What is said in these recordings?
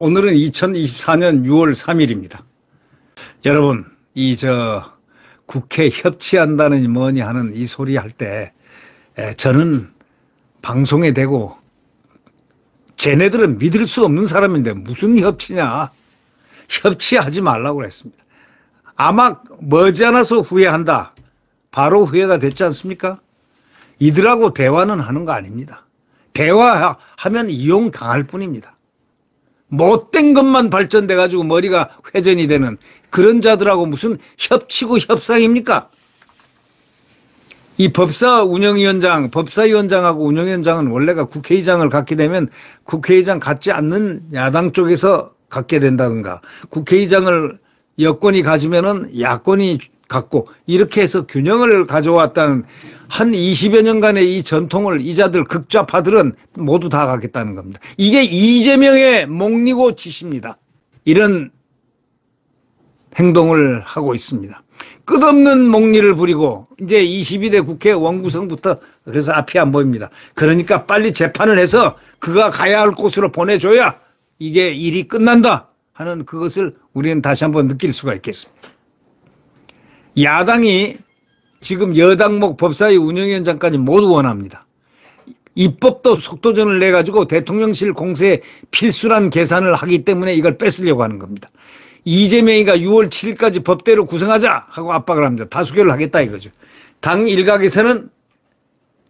오늘은 2024년 6월 3일입니다. 여러분, 이 저 국회 협치한다는 뭐니 하는 이 소리 할 때 저는 방송에 대고 쟤네들은 믿을 수 없는 사람인데 무슨 협치냐. 협치하지 말라고 그랬습니다. 아마 머지않아서 후회한다. 바로 후회가 됐지 않습니까? 이들하고 대화는 하는 거 아닙니다. 대화하면 이용당할 뿐입니다. 못된 것만 발전돼 가지고 머리가 회전이 되는 그런 자들하고 무슨 협치고 협상입니까? 이 법사 운영위원장, 법사위원장하고 운영위원장은 원래가 국회의장을 갖게 되면 국회의장 갖지 않는 야당 쪽에서 갖게 된다든가 국회의장을 여권이 가지면은 야권이 갖고 이렇게 해서 균형을 가져왔다는 한 20여 년간의 이 전통을 이자들 극좌파들은 모두 다 갖겠다는 겁니다. 이게 이재명의 목리고 짓입니다. 이런 행동을 하고 있습니다. 끝없는 목리를 부리고 이제 22대 국회 원구성부터 그래서 앞이 안 보입니다. 그러니까 빨리 재판을 해서 그가 가야 할 곳으로 보내줘야 이게 일이 끝난다 하는 그것을 우리는 다시 한번 느낄 수가 있겠습니다. 야당이 지금 여당목 법사위 운영위원장까지 모두 원합니다. 입법도 속도전을 내가지고 대통령실 공세에 필수란 계산을 하기 때문에 이걸 뺏으려고 하는 겁니다. 이재명이가 6월 7일까지 법대로 구성하자 하고 압박을 합니다. 다수결을 하겠다 이거죠. 당 일각에서는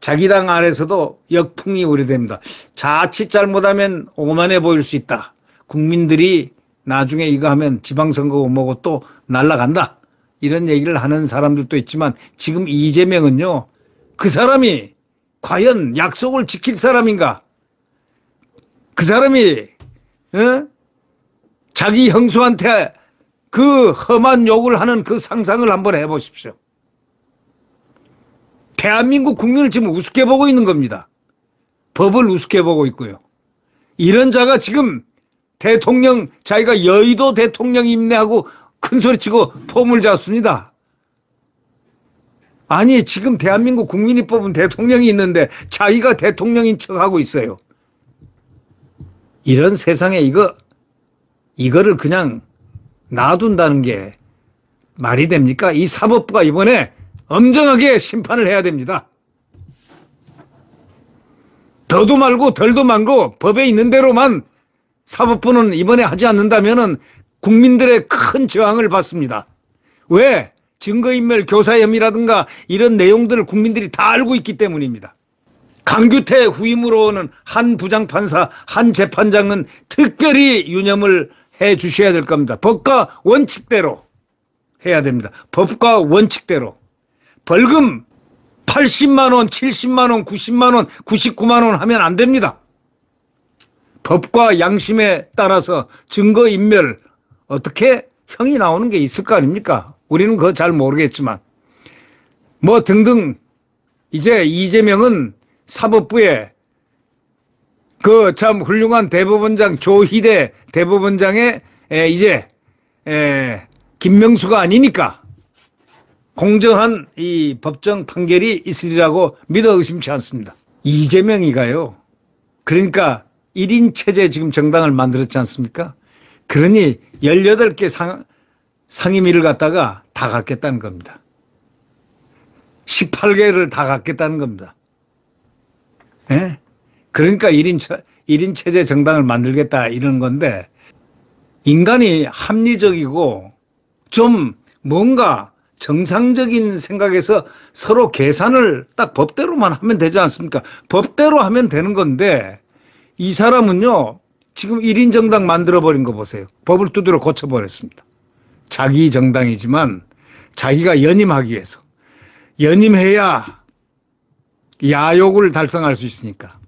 자기 당 안에서도 역풍이 우려됩니다. 자칫 잘못하면 오만해 보일 수 있다. 국민들이 나중에 이거 하면 지방선거고 뭐고 또 날라간다. 이런 얘기를 하는 사람들도 있지만 지금 이재명은요, 그 사람이 과연 약속을 지킬 사람인가? 그 사람이, 어? 자기 형수한테 그 험한 욕을 하는 그 상상을 한번 해보십시오. 대한민국 국민을 지금 우습게 보고 있는 겁니다. 법을 우습게 보고 있고요. 이런 자가 지금 대통령, 자기가 여의도 대통령 임내하고 큰 소리치고 폼을 잡습니다. 아니 지금 대한민국 국민이 뽑은 대통령이 있는데 자기가 대통령인 척하고 있어요. 이런 세상에 이거 이거를 그냥 놔둔다는 게 말이 됩니까? 이 사법부가 이번에 엄정하게 심판을 해야 됩니다. 더도 말고 덜도 말고 법에 있는 대로만 사법부는 이번에 하지 않는다면은 국민들의 큰 저항을 받습니다. 왜? 증거인멸 교사 혐의라든가 이런 내용들을 국민들이 다 알고 있기 때문입니다. 강규태 후임으로 오한 부장판사, 한 재판장은 특별히 유념을 해 주셔야 될 겁니다. 법과 원칙대로 해야 됩니다. 법과 원칙대로. 벌금 80만원, 70만원, 90만원, 99만원 하면 안 됩니다. 법과 양심에 따라서 증거인멸, 어떻게 형이 나오는 게 있을 거 아닙니까? 우리는 그거 잘 모르겠지만. 뭐 등등 이제 이재명은 사법부에 그 참 훌륭한 대법원장 조희대 대법원장의 이제 김명수가 아니니까 공정한 이 법정 판결이 있으리라고 믿어 의심치 않습니다. 이재명이가요. 그러니까 1인 체제 지금 정당을 만들었지 않습니까? 그러니 18개 상, 상임위를 갖다가 다 갖겠다는 겁니다. 18개를 다 갖겠다는 겁니다. 예? 그러니까 1인, 1인 체제 정당을 만들겠다 이런 건데 인간이 합리적이고 좀 뭔가 정상적인 생각에서 서로 계산을 딱 법대로만 하면 되지 않습니까? 법대로 하면 되는 건데 이 사람은요 지금 1인 정당 만들어버린 거 보세요. 법을 두드려 고쳐버렸습니다. 자기 정당이지만 자기가 연임하기 위해서. 연임해야 야욕을 달성할 수 있으니까.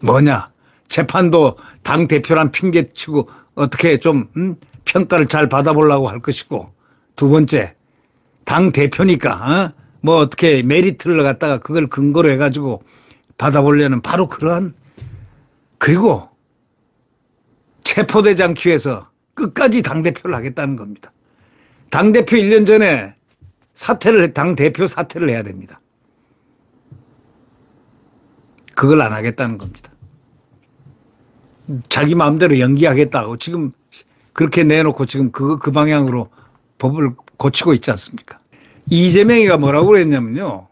뭐냐. 재판도 당 대표란 핑계 치고 어떻게 좀 음? 평가를 잘 받아보려고 할 것이고 두 번째 당 대표니까 어? 뭐 어떻게 메리트를 갖다가 그걸 근거로 해가지고 받아보려는 바로 그러한 그리고 체포되지 않기 위해서 끝까지 당대표를 하겠다는 겁니다. 당대표 1년 전에 사퇴를, 당대표 사퇴를 해야 됩니다. 그걸 안 하겠다는 겁니다. 자기 마음대로 연기하겠다고 지금 그렇게 내놓고 지금 그, 그 방향으로 법을 고치고 있지 않습니까? 이재명이가 뭐라고 그랬냐면요.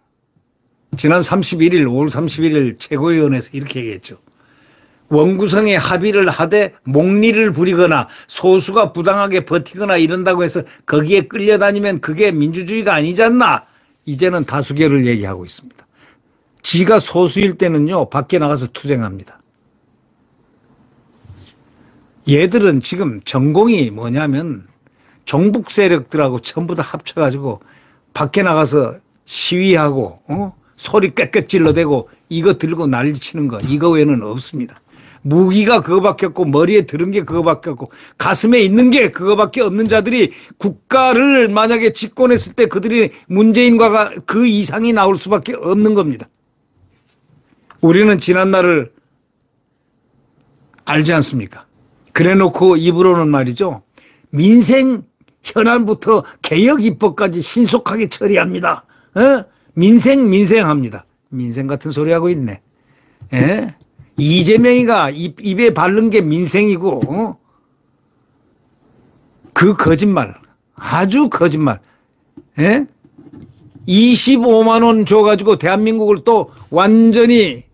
지난 31일, 5월 31일 최고위원회에서 이렇게 얘기했죠. 원구성에 합의를 하되 목리를 부리거나 소수가 부당하게 버티거나 이런다고 해서 거기에 끌려다니면 그게 민주주의가 아니지 않나. 이제는 다수결을 얘기하고 있습니다. 지가 소수일 때는요, 밖에 나가서 투쟁합니다. 얘들은 지금 전공이 뭐냐면 종북 세력들하고 전부 다 합쳐가지고 밖에 나가서 시위하고, 어? 소리 꽥꽥 질러대고 이거 들고 난리 치는 거, 이거 외에는 없습니다. 무기가 그거밖에 없고 머리에 들은 게 그거밖에 없고 가슴에 있는 게 그거밖에 없는 자들이 국가를 만약에 집권했을 때 그들이 문재인과 그 이상이 나올 수밖에 없는 겁니다. 우리는 지난 날을 알지 않습니까? 그래 놓고 입으로는 말이죠. 민생 현안부터 개혁 입법까지 신속하게 처리합니다. 어? 민생 민생합니다. 민생 같은 소리 하고 있네. 예? 이재명이가 입, 입에 바른 게 민생이고 어? 그 거짓말 아주 거짓말 예? 25만 원 줘가지고 대한민국을 또 완전히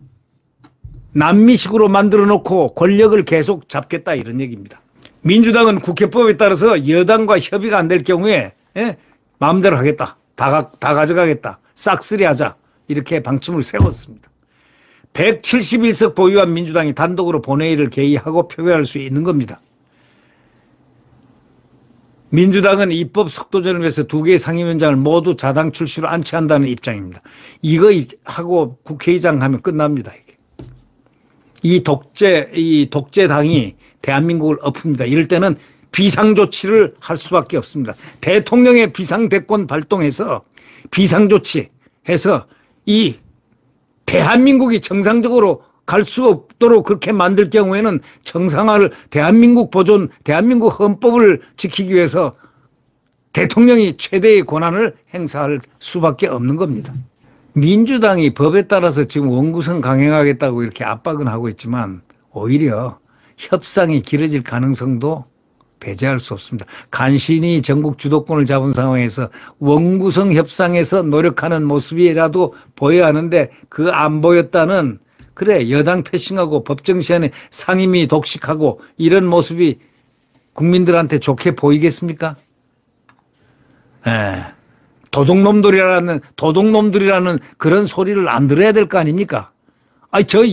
남미식으로 만들어 놓고 권력을 계속 잡겠다 이런 얘기입니다. 민주당은 국회법에 따라서 여당과 협의가 안 될 경우에 예? 마음대로 하겠다. 다, 다 가져가겠다. 싹쓸이 하자. 이렇게 방침을 세웠습니다. 171석 보유한 민주당이 단독으로 본회의를 개의하고 표결할 수 있는 겁니다. 민주당은 입법 속도전을 위해서 두 개의 상임위원장을 모두 자당 출시로 안치한다는 입장입니다. 이거 하고 국회의장 하면 끝납니다. 이게. 이 독재, 이 독재당이 대한민국을 엎습니다. 이럴 때는 비상조치를 할 수밖에 없습니다. 대통령의 비상대권 발동해서 비상조치 해서 이 대한민국이 정상적으로 갈 수 없도록 그렇게 만들 경우에는 정상화를 대한민국 보존, 대한민국 헌법을 지키기 위해서 대통령이 최대의 권한을 행사할 수밖에 없는 겁니다. 민주당이 법에 따라서 지금 원구성 강행하겠다고 이렇게 압박은 하고 있지만 오히려 협상이 길어질 가능성도 배제할 수 없습니다. 간신히 전국 주도권을 잡은 상황에서 원구성 협상에서 노력하는 모습이라도 보여야 하는데 그 안 보였다는 그래 여당 패싱하고 법정 시한에 상임위 독식하고 이런 모습이 국민들한테 좋게 보이겠습니까? 예. 도둑놈들이라는 도둑놈들이라는 그런 소리를 안 들어야 될 거 아닙니까? 아니 저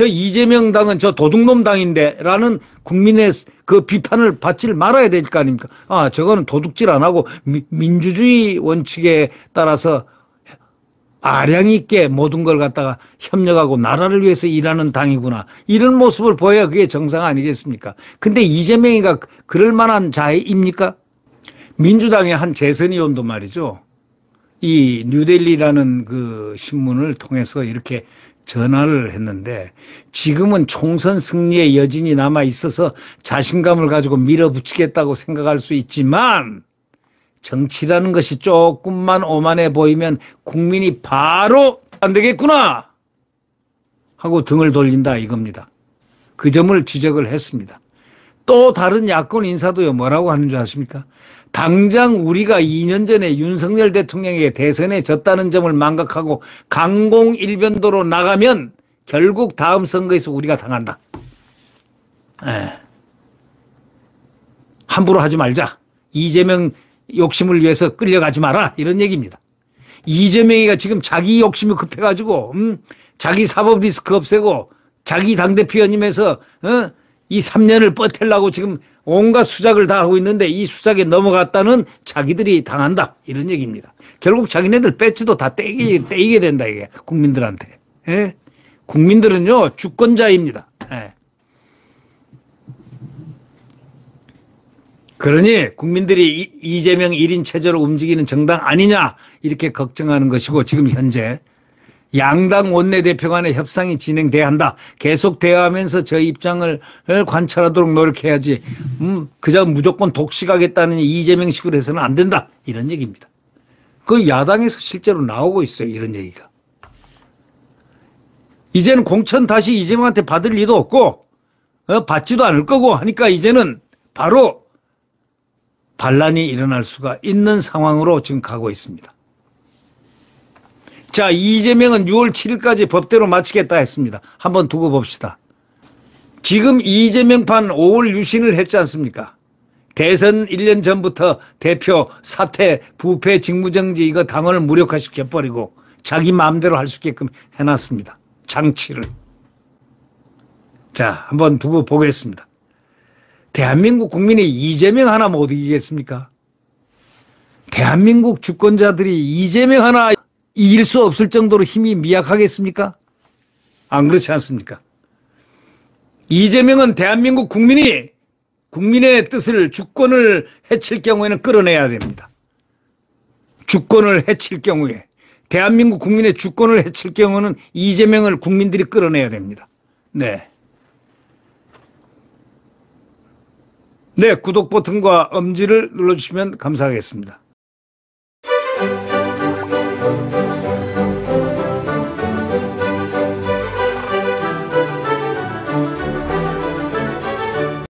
저 이재명 당은 저 도둑놈 당인데 라는 국민의 그 비판을 받지를 말아야 될 거 아닙니까? 아, 저거는 도둑질 안 하고 미, 민주주의 원칙에 따라서 아량 있게 모든 걸 갖다가 협력하고 나라를 위해서 일하는 당이구나. 이런 모습을 보여야 그게 정상 아니겠습니까? 근데 이재명이가 그럴 만한 자입니까? 민주당의 한 재선 의원도 말이죠. 이 뉴델리라는 그 신문을 통해서 이렇게 전화를 했는데 지금은 총선 승리의 여진이 남아 있어서 자신감을 가지고 밀어붙이겠다고 생각할 수 있지만 정치라는 것이 조금만 오만해 보이면 국민이 바로 안 되겠구나 하고 등을 돌린다 이겁니다. 그 점을 지적을 했습니다. 또 다른 야권 인사도요 뭐라고 하는 줄 아십니까? 당장 우리가 2년 전에 윤석열 대통령에게 대선에 졌다는 점을 망각하고 강공일변도로 나가면 결국 다음 선거에서 우리가 당한다. 에. 예. 함부로 하지 말자. 이재명 욕심을 위해서 끌려가지 마라. 이런 얘기입니다. 이재명이가 지금 자기 욕심이 급해가지고, 음, 자기 사법 리스크 없애고, 자기 당대표 연임해서, 어, 이 3년을 버틸라고 지금 온갖 수작을 다 하고 있는데 이 수작에 넘어갔다는 자기들이 당한다. 이런 얘기입니다. 결국 자기네들 배지도 다 떼기, 떼이게 된다. 이게 국민들한테. 예? 국민들은요, 주권자입니다. 예. 그러니 국민들이 이재명 1인 체제로 움직이는 정당 아니냐 이렇게 걱정하는 것이고 지금 현재 양당 원내대표 간의 협상이 진행돼야 한다. 계속 대화하면서 저희 입장을 관찰하도록 노력해야지. 음, 그저 무조건 독식하겠다는 이재명식으로 해서는 안 된다. 이런 얘기입니다. 그 야당에서 실제로 나오고 있어요. 이런 얘기가. 이제는 공천 다시 이재명한테 받을 리도 없고, 어, 받지도 않을 거고 하니까 이제는 바로 반란이 일어날 수가 있는 상황으로 지금 가고 있습니다. 자, 이재명은 6월 7일까지 법대로 마치겠다 했습니다. 한번 두고 봅시다. 지금 이재명판 5월 유신을 했지 않습니까? 대선 1년 전부터 대표 사퇴, 부패, 직무정지 이거 당원을 무력화시켜버리고 자기 마음대로 할 수 있게끔 해놨습니다. 장치를. 자, 한번 두고 보겠습니다. 대한민국 국민이 이재명 하나 못 이기겠습니까? 대한민국 주권자들이 이재명 하나 이길 수 없을 정도로 힘이 미약하겠습니까? 안 그렇지 않습니까? 이재명은 대한민국 국민이 국민의 뜻을 주권을 해칠 경우에는 끌어내야 됩니다. 주권을 해칠 경우에 대한민국 국민의 주권을 해칠 경우는 이재명을 국민들이 끌어내야 됩니다. 네. 네, 구독 버튼과 엄지를 눌러주시면 감사하겠습니다.